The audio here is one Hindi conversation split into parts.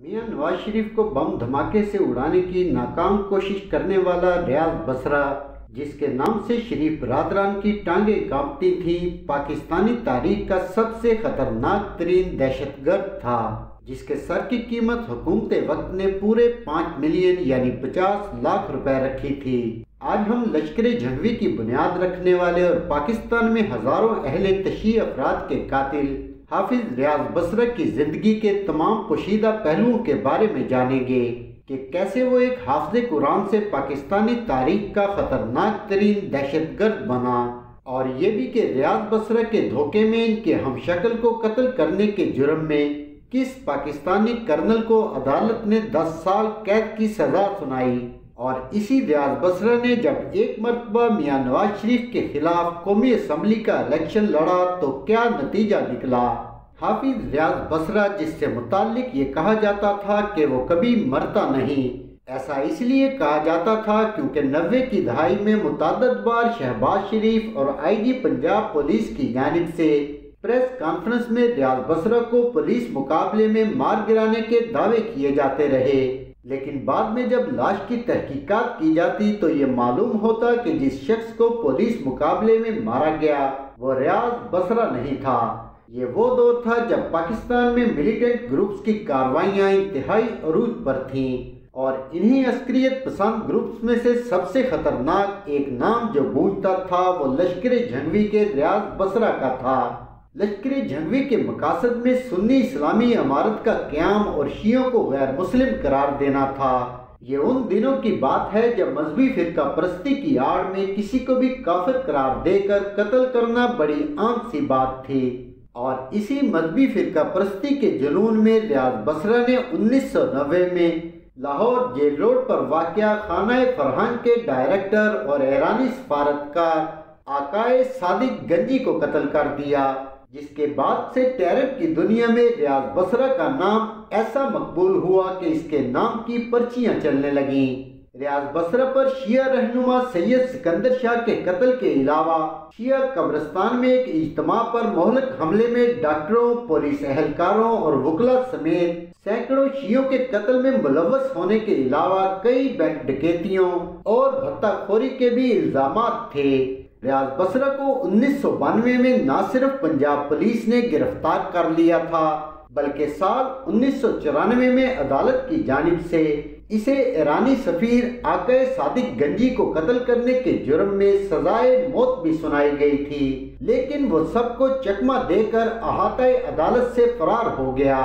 मियाँ नवाज़ शरीफ को बम धमाके से उड़ाने की नाकाम कोशिश करने वाला रियाज बसरा, जिसके नाम से शरीफ रातरान की टांगे कांपती थी, पाकिस्तानी तारीख का सबसे खतरनाक तरीन दहशतगर्द था, जिसके सर की कीमत हुकूमत वक्त ने पूरे पाँच मिलियन यानी पचास लाख रुपए रखी थी। आज हम लश्कर जंगवी की बुनियाद रखने वाले और पाकिस्तान में हज़ारों अहले तशी अफराद के कातिल हाफिज रियाज बसरा की ज़िंदगी के तमाम पोशीदा पहलुओं के बारे में जानेंगे कि कैसे वो एक हाफज कुरान से पाकिस्तानी तारीख का खतरनाक तरीन दहशतगर्द बना। और ये भी कि रियाज बसरा के धोखे में इनके हम शक्ल को कत्ल करने के जुर्म में किस पाकिस्तानी कर्नल को अदालत ने 10 साल कैद की सजा सुनाई। और इसी रियाज बसरा ने जब एक मरतबा मियाँ नवाज़ शरीफ के खिलाफ कौमी असम्बली का इलेक्शन लड़ा तो क्या नतीजा निकला? हाफिज रियाज बसरा, जिससे मुतालिक ये कहा जाता था कि वो कभी मरता नहीं। ऐसा इसलिए कहा जाता था क्योंकि नब्बे की दहाई में मुतद बार शहबाज शरीफ और आई आईजी पंजाब पुलिस की जानब से प्रेस कॉन्फ्रेंस में रियाज बसरा को पुलिस मुकाबले में मार गिराने के दावे किए जाते रहे। लेकिन बाद में जब लाश की तहकीकात की जाती तो ये मालूम होता कि जिस शख्स को पुलिस मुकाबले में मारा गया, वो रियाज बसरा नहीं था। ये वो दौर था जब पाकिस्तान में मिलिटेंट ग्रुप्स की कार्रवाइयाँ इंतहाई अरूज पर थीं और इन्हीं अस्क्रियत पसंद ग्रुप्स में से सबसे खतरनाक एक नाम जो गूंजता था वो लश्कर जंगवी के रियाज बसरा का था। लश्कर जंगवी के मकासद में सुन्नी इस्लामी इमारत का क्याम और शियों को गैर मुस्लिम करार देना था। ये उन दिनों की बात है जब मजहबी फिरका परस्ती की आड़ में किसी को भी काफिर करार देकर कत्ल करना बड़ी आम सी बात थी। और इसी मजहबी फिरका परस्ती के जुनून में रियाज बसरा ने 1990 में लाहौर जेल रोड पर वाक़ खाना फरहान के डायरेक्टर और ईरानी सफारतकार आकाए सादिक गंजी को कत्ल कर दिया। जिसके बाद से टेरर की दुनिया में रियाज बसरा का नाम ऐसा मकबूल हुआ कि इसके नाम की पर्चियाँ चलने लगीं। रियाज बसरा पर शिया रहनुमा सैयद सिकंदर शाह के कत्ल के अलावा शिया कब्रस्तान में एक इज्तमा पर मोहलक हमले में डॉक्टरों, पुलिस एहलकारों और वकला समेत सैकड़ों शियों के कत्ल में मुलवस होने के अलावा कई बैंक डकैतियों और भत्ताखोरी के भी इल्ज़ाम थे। रियाज बसरा को उन्नीस सौ बानवे में न सिर्फ़ पंजाब पुलिस ने गिरफ़्तार कर लिया था, बल्कि साल उन्नीस सौ चौरानवे में अदालत की जानब से इसे ईरानी सफीर आकय सादिक गंजी को कत्ल करने के जुर्म में सजाए मौत भी सुनाई गई थी, लेकिन वो सबको चकमा देकर अहाता अदालत से फरार हो गया।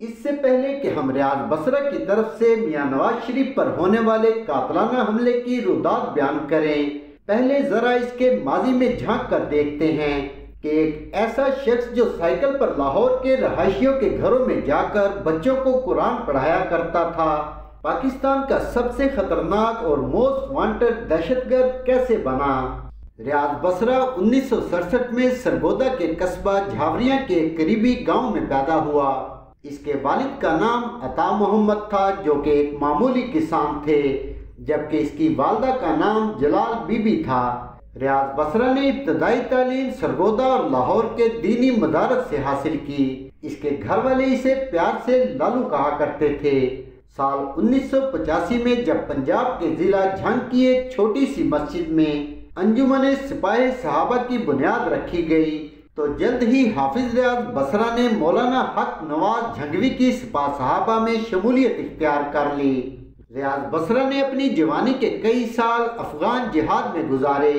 इससे पहले कि हम रियाज बसरा की तरफ़ से मियाँ नवाज़ शरीफ पर होने वाले कातलाना हमले की रुदात बयान करें पहले जरा इसके माजी में झाँक कर देखते हैं कि एक ऐसा शख्स जो साइकिल पर लाहौर के रहायशियों के घरों में जाकर बच्चों को कुरान पढ़ाया करता था। पाकिस्तान का सबसे खतरनाक और मोस्ट वांटेड दहशतगर्द कैसे बना? रियाज बसरा उन्नीस सौ सड़सठ में सरगोदा के कस्बा झावरिया के करीबी गाँव में पैदा हुआ। इसके वालिद का नाम अता मोहम्मद था, जो कि एक मामूली किसान थे। जबकि इसकी वालदा का नाम जलाल बीबी था। रियाज बसरा ने इब्तदाई तालीम सरगोदा और लाहौर के दीनी मदारत से हासिल की। इसके घर वाले इसे प्यार से लालू कहा करते थे। साल 1985 में जब पंजाब के जिला झंग की एक छोटी सी मस्जिद में अंजुमन सिपाही सहाबा की बुनियाद रखी गई तो जल्द ही हाफिज रियाज बसरा ने मौलाना हक नवाज़ झंगवी की सिपा सहाबा में शमूलियत इख्तियार कर ली। रियाज बसरा ने अपनी जवानी के कई साल अफगान जिहाद में गुजारे।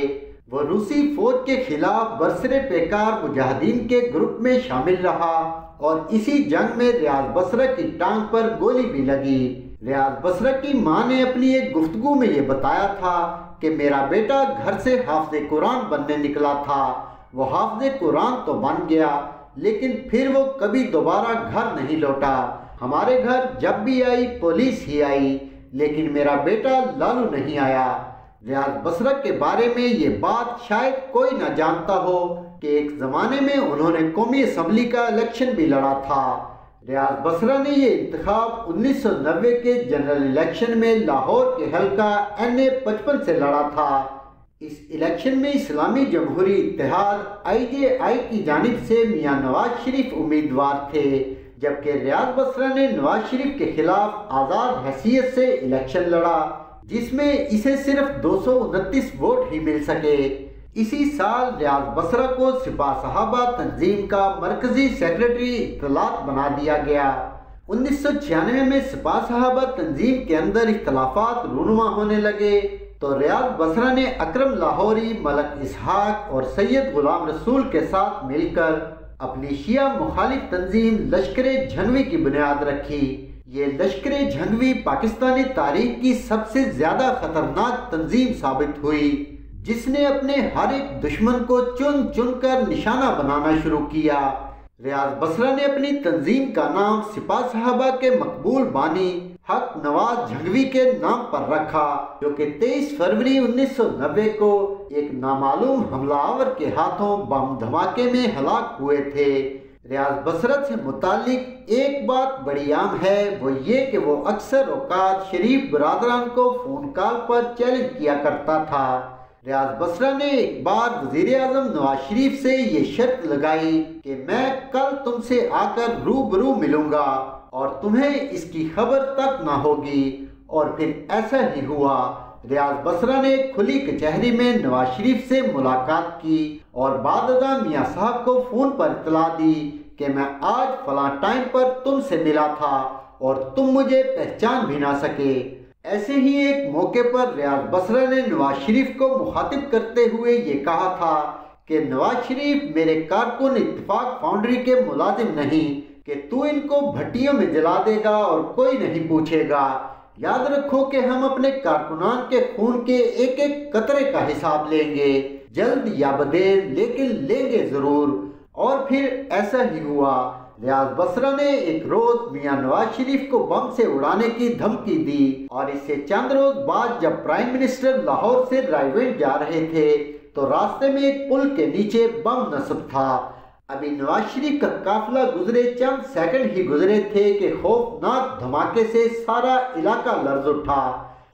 वो रूसी फौज के खिलाफ बरसरे पेकार मुजाहिदीन के ग्रुप में शामिल रहा और इसी जंग में रियाज बसरा की टांग पर गोली भी लगी। रियाज बसरा की माँ ने अपनी एक गुफ्तगु में ये बताया था कि मेरा बेटा घर से हाफज कुरान बनने निकला था। वो हाफज कुरान तो बन गया, लेकिन फिर वो कभी दोबारा घर नहीं लौटा। हमारे घर जब भी आई, पुलिस ही आई। लेकिन मेरा बेटा लालू नहीं आया। रियाज बसरा के बारे में ये बात शायद कोई ना जानता हो कि एक ज़माने में उन्होंने कौमी असम्बली का इलेक्शन भी लड़ा था। रियाज बसरा ने ये इंतखब 1990 के जनरल इलेक्शन में लाहौर के हल्का एन ए पचपन से लड़ा था। इस इलेक्शन में इस्लामी जमहूरी इतिहाद आई जे आई की जानब से मियाँ नवाज़ शरीफ उम्मीदवार थे। जबकि रियाज बसरा ने नवाज़ शरीफ के खिलाफ आज़ाद हैसियत से इलेक्शन लड़ा, जिसमें इसे सिर्फ़ दो सौ उनतीस वोट ही मिल सके। इसी साल रियाज बसरा को सिपा सहाबा तंजीम का मरकजी सेक्रेटरी इतलात बना दिया गया। उन्नीस सौ छियानवे में सिपा सहाबा तंजीम के अंदर इख्तलाफात रूनुमा होने लगे तो रियाज बसरा ने अक्रम लाहौरी, मलक इसहाक और सैयद गुलाम रसूल के साथ मिलकर अपनी शिया मुखालिफ तंजीम लश्कर झंगवी की बुनियाद रखी। ये लश्कर झंगवी पाकिस्तानी तारीख की सबसे ज़्यादा खतरनाक तंजीम साबित हुई, जिसने अपने हर एक दुश्मन को चुन चुन कर निशाना बनाना शुरू किया। रियाज बसरा ने अपनी तंजीम का नाम सिपा साहबा के मकबूल बानी, हक नवाज़ झंगवी के नाम पर रखा, जो कि 23 फरवरी 1990 को एक नामालूम हमलावर के हाथों बम धमाके में हलाक हुए थे। रियाज बसरत से मुतालिक एक बात बड़ी आम है, वो ये कि वो अक्सर औकात शरीफ बरदरान को फ़ोन कॉल पर चैलेंज किया करता था। रियाज बसरा ने एक बार वज़ीर अजम नवाज़ शरीफ से ये शर्त लगाई कि मैं कल तुमसे आकर रूबरू मिलूँगा और तुम्हें इसकी खबर तक ना होगी, और फिर ऐसा ही हुआ। रियाज बसरा ने खुली कचहरी में नवाज़ शरीफ से मुलाकात की और बाद मियाँ साहब को फ़ोन पर इतला दी कि मैं आज फला टाइम पर तुमसे मिला था और तुम मुझे पहचान भी ना सके। ऐसे ही एक मौके पर रियाज बसरा ने नवाज़ शरीफ को मुखातिब करते हुए ये कहा था कि नवाज़ शरीफ मेरे कारकुन इतफाक फाउंड्री के मुलाजिम नहीं, कि तू इनको भट्टियों में जला देगा और कोई नहीं पूछेगा। याद रखो कि हम अपने कारकुनान के खून के एक एक कतरे का हिसाब लेंगे। जल्द या बदेर लेकिन लेंगे ज़रूर। और फिर ऐसा ही हुआ। रियाज बसरा ने एक रोज मियाँ नवाज़ शरीफ को बम से उड़ाने की धमकी दी और इससे चंद रोज बाद जब प्राइम मिनिस्टर लाहौर से रायवेंट जा रहे थे तो रास्ते में एक पुल के नीचे बम नस्ब था। अभी नवाज़ शरीफ का काफिला गुजरे चंद सेकंड ही गुजरे थे कि खौफनाक धमाके से सारा इलाका लर्ज उठा।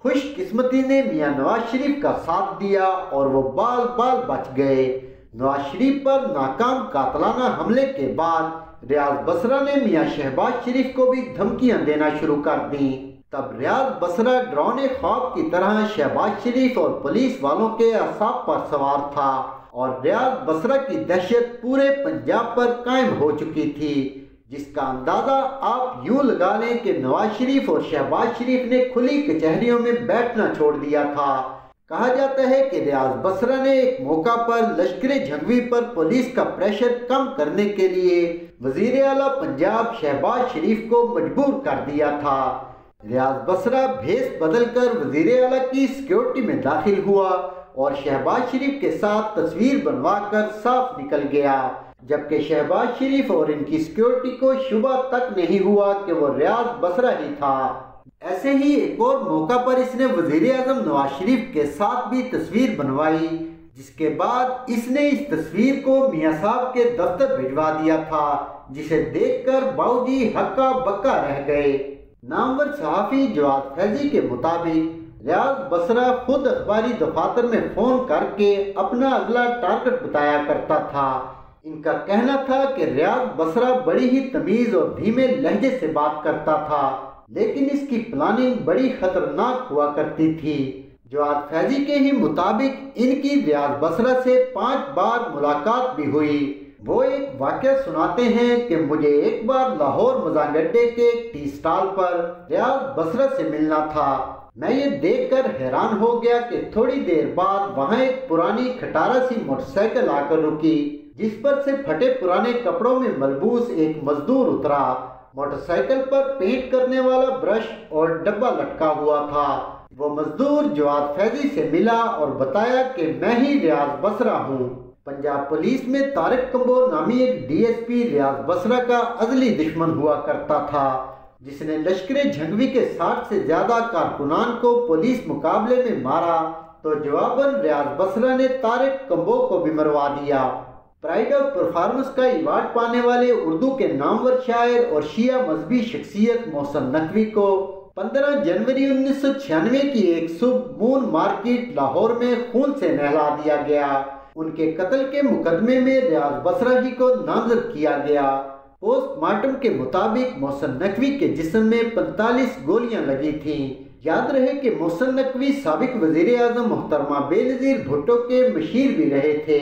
खुशकिस्मती ने मियाँ नवाज़ शरीफ का साथ दिया और वो बाल बाल बच गए। नवाज़ शरीफ पर नाकाम कातलाना हमले के बाद रियाज बसरा ने मियाँ शहबाज शरीफ को भी धमकियाँ देना शुरू कर दी। तब रियाज बसरा ड्रोने ख्वाब की तरह शहबाज शरीफ और पुलिस वालों के असाब पर सवार था। और रियाज बसरा की दहशत पूरे पंजाब पर कायम हो चुकी थी, जिसका अंदाज़ा आप यूँ लगा लें कि नवाज़ शरीफ और शहबाज शरीफ ने खुली कचहरियों में बैठना छोड़ दिया था। कहा जाता है कि रियाज बसरा ने एक मौका पर लश्कर झंगवी पर पुलिस का प्रेशर कम करने के लिए वज़ीर अला पंजाब शहबाज शरीफ को मजबूर कर दिया था। रियाज बसरा भेस बदलकर वज़ीर अला की सिक्योरिटी में दाखिल हुआ। और शहबाज शरीफ के साथ तस्वीर बनवा कर साफ़ निकल गया। जबकि शहबाज शरीफ और इनकी सिक्योरिटी को शुबा तक नहीं हुआ कि वो रियाज बसरा ही था। ऐसे ही एक और मौका पर इसने वज़ीर अजम नवाज़ शरीफ के साथ भी तस्वीर बनवाई, जिसके बाद इसने इस तस्वीर को मियाँ साहब के दफ्तर भिजवा दिया था, जिसे देखकर बाऊजी हक्का बक्का रह गए। नामवर सहाफ़ी जवाब फैजी के मुताबिक रियाज बसरा खुद अखबारी दफातर में फ़ोन करके अपना अगला टारगेट बताया करता था। इनका कहना था कि रियाज बसरा बड़ी ही तमीज़ और धीमे लहजे से बात करता था, लेकिन इसकी प्लानिंग बड़ी खतरनाक हुआ करती थी। जवाद फैजी के ही मुताबिक इनकी रियाज बसरा से पाँच बार मुलाकात भी हुई। वो एक वाक्य सुनाते हैं कि मुझे एक बार लाहौर मजागड्डे के टी स्टॉल पर रियाज बसरा से मिलना था। मैं ये देखकर हैरान हो गया कि थोड़ी देर बाद वहाँ एक पुरानी खटारा सी मोटरसाइकिल आकर रुकी, जिस पर से फटे पुराने कपड़ों में मलबूस एक मजदूर उतरा। मोटरसाइकिल पर पेंट करने वाला ब्रश और डब्बा लटका हुआ था। वो मजदूर जवाद फैजी से मिला और बताया कि मैं ही रियाज बसरा हूँ। पंजाब पुलिस में तारिक कम्बोर नामी एक डीएसपी रियाज बसरा का अजली दुश्मन हुआ करता था। जिसने लश्कर झंगवी के साठ से ज़्यादा कारकुनान को पुलिस मुकाबले में मारा तो जवाबन रियाज बसरा ने तारिक कम्बो को भी मरवा दिया। प्राइड ऑफ़ परफॉर्मेंस का अवार्ड पाने वाले उर्दू के नामवर शायर और शिया मजहबी शख्सियत मोहसन नकवी को 15 जनवरी उन्नीस सौ छियानवे की एक सुबह मून मार्केट लाहौर में खून से नहला दिया गया। उनके कत्ल के मुकदमे में रियाज बसरा ही को नामजद किया गया। पोस्टमार्टम के मुताबिक मोहसन नकवी के जिसम में 45 गोलियाँ लगी थीं। याद रहे कि मोहसन नकवी सबक वज़ीर अजम मोहतरमा बेनज़ीर भुट्टो के मशीर भी रहे थे।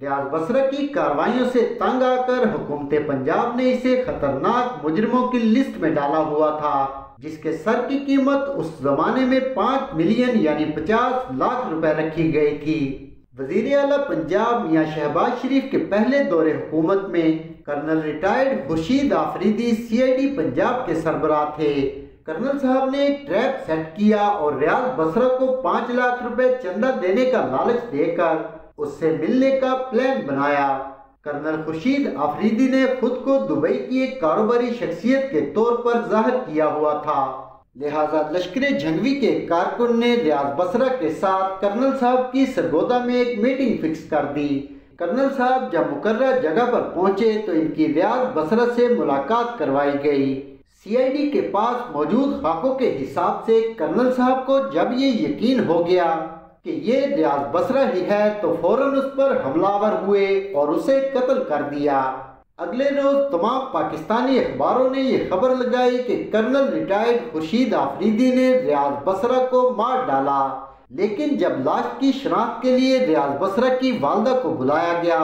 रियाज बसरा की कार्रवाइयों से तंग आकर हुकूमत पंजाब ने इसे खतरनाक मुजरमों की लिस्ट में डाला हुआ था, जिसके सर की कीमत उस जमाने में पाँच मिलियन यानी पचास लाख रुपए रखी गई थी। वज़ीर अला पंजाब मियाँ शहबाज शरीफ के पहले दौरे हुकूमत में colonel retired Khurshid Afridi CID Punjab के सरबराह थे। कर्नल साहब ने ट्रैप सेट किया और रियाज बसरा को पाँच लाख रुपए चंदा देने का लालच देकर उससे मिलने का प्लान बनाया। कर्नल खुर्शीद आफरीदी ने खुद को दुबई की एक कारोबारी शख्सियत के तौर पर ज़ाहिर किया हुआ था। लिहाजा लश्कर जंगवी के कारकुन ने रियाज बसरा के साथ कर्नल साहब की सरगोदा में एक मीटिंग फिक्स कर दी। कर्नल साहब जब मुकर्र जगह पर पहुँचे तो इनकी रियाज बसरा से मुलाकात करवाई गई। सीआईडी के पास मौजूद खाकों के हिसाब से कर्नल साहब को जब ये यकीन हो गया कि ये रियाज बसरा ही है तो फ़ौरन उस पर हमलावर हुए और उसे कत्ल कर दिया। अगले रोज तमाम पाकिस्तानी अखबारों ने यह खबर लगाई कि कर्नल रिटायर्ड खुर्शीद आफरीदी ने रियाज बसरा को मार डाला। लेकिन जब लाश की शनाख्त के लिए रियाज बसरा की वालदा को बुलाया गया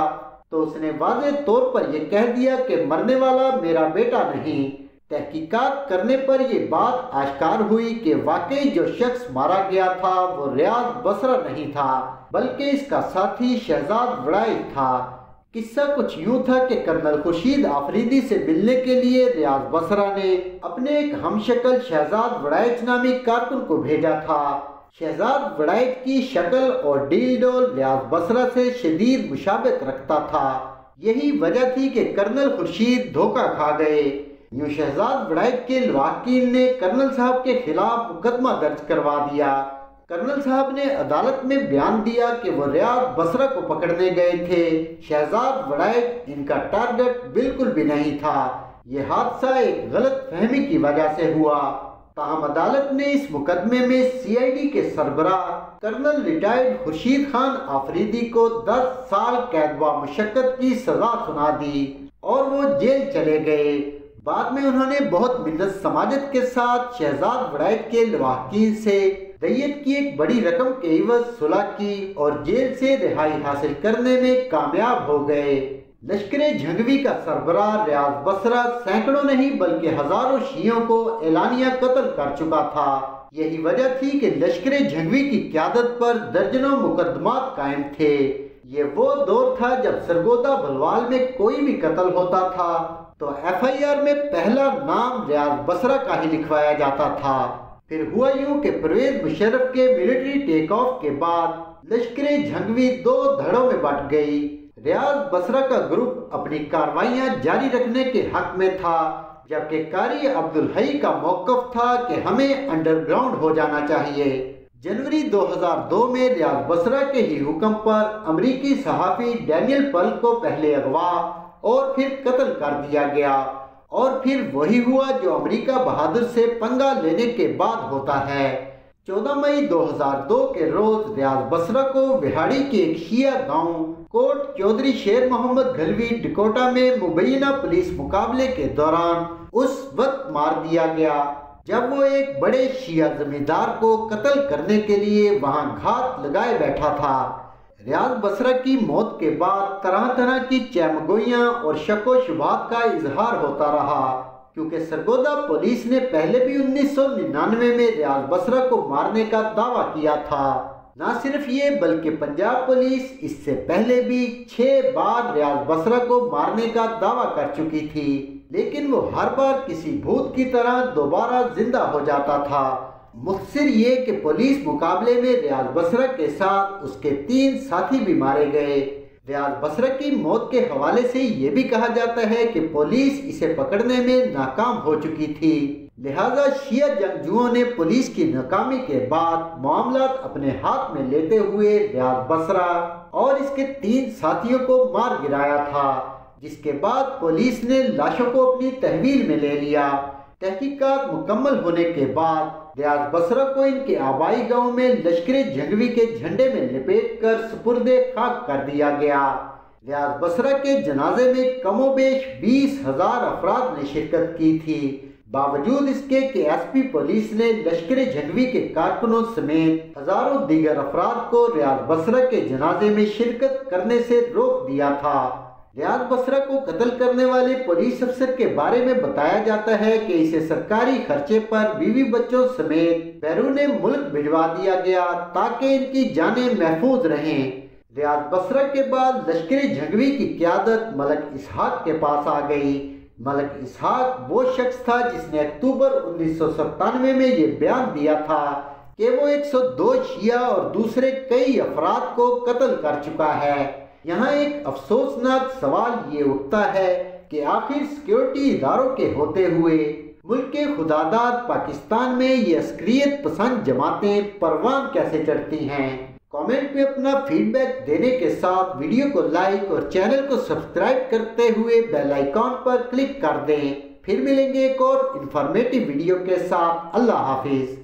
तो उसने वाजे तौर पर यह कह दिया कि मरने वाला मेरा बेटा नहीं। तहकीकात करने पर यह बात आश्कार हुई कि वाकई जो शख्स मारा गया था, वो रियाज बसरा नहीं था, बल्कि इसका साथी शहजाद वड़ाई था। किस्सा कुछ यूँ था कि कर्नल खुर्शीद आफरीदी से मिलने के लिए रियाज बसरा ने अपने एक हमशक्ल शहजाद वड़ाइच नामी कारकुन को भेजा था। शहजाद वड़ाइच की शक्ल और डील डोल रियाज बसरा से शदीद मुशाबत रखता था। यही वजह थी कि कर्नल खुर्शीद धोखा खा गए। यूँ शहजाद वड़ाइक के लवाकिन ने कर्नल साहब के खिलाफ मुकदमा दर्ज करवा दिया। कर्नल साहब ने अदालत में बयान दिया कि वो रियाज बसरा को पकड़ने गए थे। शहजाद वड़ाइक इनका टारगेट बिल्कुल भी नहीं था। ये हादसा एक गलत फहमी की वजह से हुआ। ताहम अदालत ने इस मुकदमे में सीआईडी के सरबराह, कर्नल रिटायर्ड खुर्शीद खान आफरीदी को 10 साल कैद व मुशक्कत की सजा सुना दी और वो जेल चले गए। बाद में उन्होंने बहुत मिन्नत समाजत के साथ शहजाद वड़ाइट के लवाकिन से दैयत की एक बड़ी रकम के इवज सुलह की और जेल से रिहाई हासिल करने में कामयाब हो गए। लश्कर झंगवी का सरबरा रियाज बसरा सैकड़ों नहीं, बल्कि हज़ारों शियों को एलानिया कत्ल कर चुका था। यही वजह थी कि लश्कर झंगवी की क्यादत पर दर्जनों मुकदमात कायम थे। ये वो दौर था जब सरगोदा भलवाल में कोई भी कत्ल होता था तो एफआईआर में पहला नाम रियाज बसरा का ही लिखवाया जाता था। फिर हुआ यूँ कि परवेज मुशर्रफ के मिलिट्री टेक ऑफ़ के बाद लश्कर झंगवी दो धड़ों में बट गई। रियाज बसरा का ग्रुप अपनी कार्रवाइयाँ जारी रखने के हक में था, जबकि कारी अब्दुल हई का मौकफ था कि हमें अंडरग्राउंड हो जाना चाहिए। जनवरी 2002 में रियाज बसरा के ही हुक्म पर अमरीकी सहाफ़ी डैनियल पल को पहले अगवा और फिर कत्ल कर दिया गया, और फिर वही हुआ जो अमेरिका बहादुर से पंगा लेने के बाद होता है। 14 मई 2002 के रोज रियाज बसरा को बिहाड़ी के एक शिया गाँव, कोट चौधरी शेर मोहम्मद गलवी डिकोटा में मुबैना पुलिस मुकाबले के दौरान उस वक्त मार दिया गया, जब वो एक बड़े शिया जमींदार को कत्ल करने के लिए वहाँ घात लगाए बैठा था। रियाज बसरा की मौत के बाद तरह तरह की चैमगोइयाँ और शको शुबात का इजहार होता रहा। क्योंकि सरगोदा पुलिस ने पहले भी उन्नीस सौ निन्यानवे में रियाज बसरा को मारने का दावा किया था। न सिर्फ़ ये, बल्कि पंजाब पुलिस इससे पहले भी छह बार रियाज बसरा को मारने का दावा कर चुकी थी, लेकिन वो हर बार किसी भूत की तरह दोबारा ज़िंदा हो जाता था। मुखसिर ये कि पुलिस मुकाबले में रियाज बसरा के साथ उसके तीन साथी भी मारे गए। रियाज बसरा की मौत के हवाले से ये भी कहा जाता है कि पुलिस इसे पकड़ने में नाकाम हो चुकी थी। लिहाजा शिया जंगजुओं ने पुलिस की नाकामी के बाद मामला अपने हाथ में लेते हुए रियाज बसरा और इसके तीन साथियों को मार गिराया था, जिसके बाद पुलिस ने लाशों को अपनी तहवील में ले लिया। तहकीकात मुकम्मल होने के बाद रियाज बसरा को इनके आबाई गाँव में लश्कर जंगवी के झंडे में लिपेट कर सुपुर्द खाक कर दिया गया। रियाज बसरा के जनाजे में कमोबेश बीस हज़ार अफराद ने शिरकत की थी। बावजूद इसके कि एसपी पुलिस ने लश्कर झंगवी के कारकुनों समेत हज़ारों दीगर अफराद को रियाज बसरा के जनाजे में शिरकत करने से रोक दिया था। रियाज बसरा को कत्ल करने वाले पुलिस अफसर के बारे में बताया जाता है कि इसे सरकारी खर्चे पर बीवी बच्चों समेत बैरून मुल्क भिजवा दिया गया ताकि इनकी जानें महफूज रहें। रियाज बसरा के बाद लश्करी झंगवी की क्यादत मलक इसहाक के पास आ गई। मलक इसहाक वो शख्स था जिसने अक्टूबर उन्नीस सौ सतानवे में ये बयान दिया था कि वो 102 शिया और दूसरे कई अफराद को कत्ल कर चुका है। यहाँ एक अफसोसनाक सवाल ये उठता है कि आखिर सिक्योरिटी इदारों के होते हुए मुल्क खुदादाद पाकिस्तान में ये अस्क्रियत पसंद जमातें परवान कैसे चढ़ती हैं? कमेंट में अपना फीडबैक देने के साथ वीडियो को लाइक और चैनल को सब्सक्राइब करते हुए बेल आइकॉन पर क्लिक कर दें। फिर मिलेंगे एक और इन्फॉर्मेटिव वीडियो के साथ। अल्लाह हाफिज़।